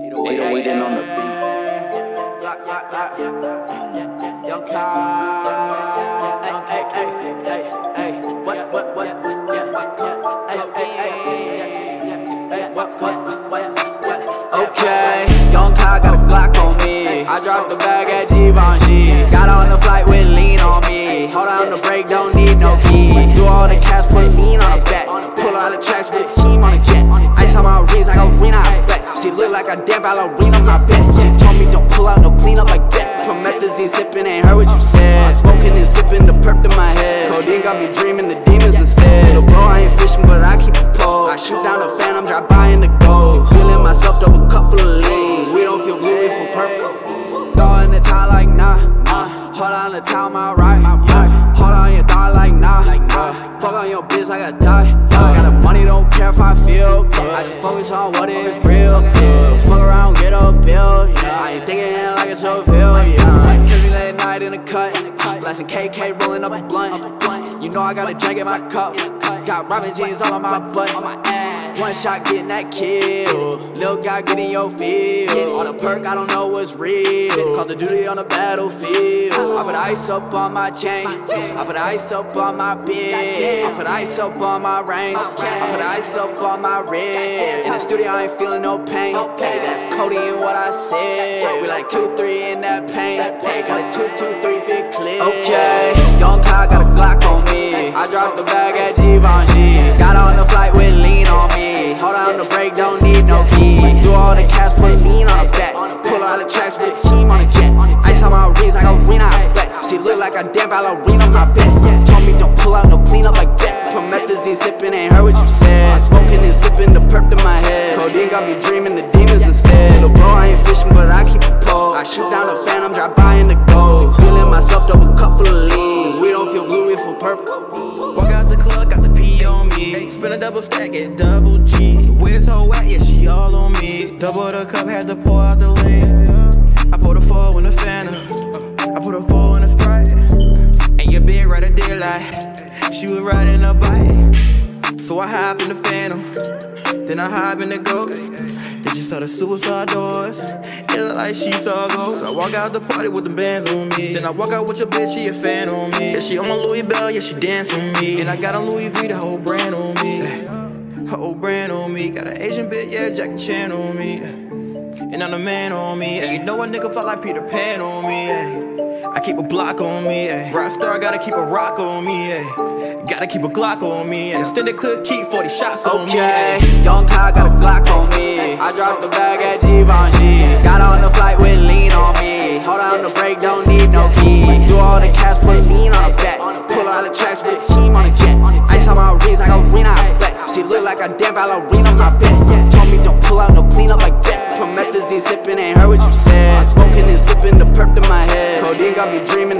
808iden on the beat. Young hey. What, what, what? Yeah, what, what? Hey, hey, hey. Hey, what, what, what, what? Okay, Young Kyle got a Glock on me. I dropped the bag at Givenchy. Got on the flight with lean on me. Hold on the brake, don't need no key. Do all the cash, put lean real good. Fuck around, get a bill, yeah. I ain't thinking like it's a bill, yeah. We late night in the cut. Blasting KK, rolling up a blunt. You know I got a jacket in my cup. Got Robin jeans all on my butt. One shot getting that kill. Lil' guy getting your feel. On the perk, I don't know what's real. Call of Duty on the battlefield. I put ice up on my chain. I put ice up on my bitch. I put ice up on my rings. I put ice up on my ribs. In the studio, I ain't feeling no pain. Okay, that's Cody and what I said. We like two, three in that pain. Got a two, two, three big clip. Okay, young Kyle got a Glock on me. I dropped the bag at Givenchy. Got on the Do all the cash, put lean on the back. Pull out the tracks with team on the jet. Ice on my wrist, like a green out of black. She look like a damn ballerina, on my bitch. Told me don't pull out no clean up like that. Promethazine sipping, ain't heard what you said. Smoking and sipping the perp in my head. Codeine got me dreaming the demons instead. Little bro, I ain't fishing, but I keep it pole. I shoot down the phantom, drive by in the gold. Feeling myself, double cup full of lean. We don't feel blue, we feel purple. Walk out the club, got the P on me. Spin a double stack, get double Double the cup, had to pour out the lean. I put a four in the Fanta. I put a four in the Sprite. And your big right a daylight. She was riding a bike. So I hop in the Phantom. Then I hop in the Ghost. Then she saw the suicide doors. It look like she saw ghosts. I walk out the party with the bands on me. Then I walk out with your bitch, she a fan on me. Yeah, she on my Louis Bell, yeah, she dance on me. And I got a Louis V, the whole brand on me. Whole brand on me. Got an Asian bitch, yeah, Jackie Chan on me. And I'm the man on me. And you know a nigga felt like Peter Pan on me. Ay. I keep a block on me. Ay. Rockstar gotta keep a rock on me. Ay. Gotta keep a Glock on me. And extended clip, keep 40 shots on me. Okay, ay. young Kyle got a Glock on me. I dropped the Champagne ballerina, my bitch. Told me don't pull out no cleanup like that. Promethazine sipping, ain't heard what you said. Smoking and sipping the perp in my head. Codeine got me dreaming.